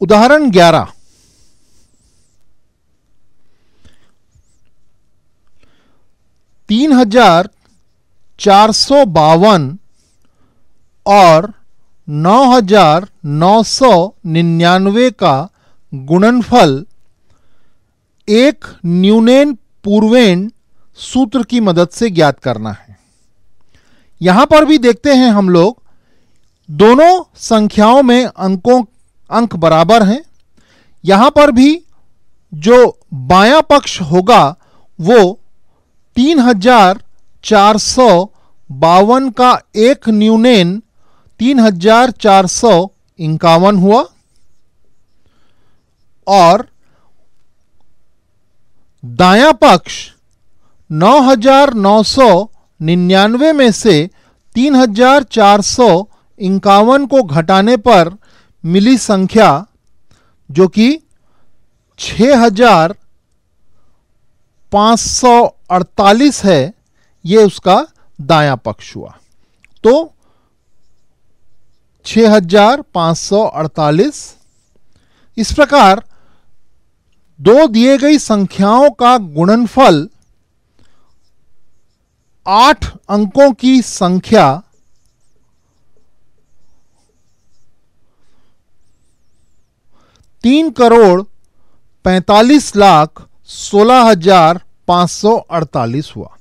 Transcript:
उदाहरण 11 तीन हज़ार चार सौ बावन और नौ हज़ार नौ सौ निन्यानवे का गुणनफल एक न्यूनेन पूर्वेन सूत्र की मदद से ज्ञात करना है। यहाँ पर भी देखते हैं हम लोग, दोनों संख्याओं में अंकों अंक बराबर हैं। यहाँ पर भी जो बायां पक्ष होगा, वो तीन हज़ार चार सौ बावन का एक न्यूनेन तीन हज़ार चार सौ इक्यावन हुआ। और दाया पक्ष नौ हज़ार नौ सौ निन्यानवे में से तीन हज़ार चार सौ इक्यावन को घटाने पर मिली संख्या जो कि छ हज़ार पाँच सौ अड़तालीस है, ये उसका दाया पक्ष हुआ। तो छ हज़ार पाँच सौ अड़तालीस, इस प्रकार दो दिए गई संख्याओं का गुणनफल आठ अंकों की संख्या तीन करोड़ पैंतालीस लाख सोलह हज़ार पाँच सौ अड़तालीस हुआ।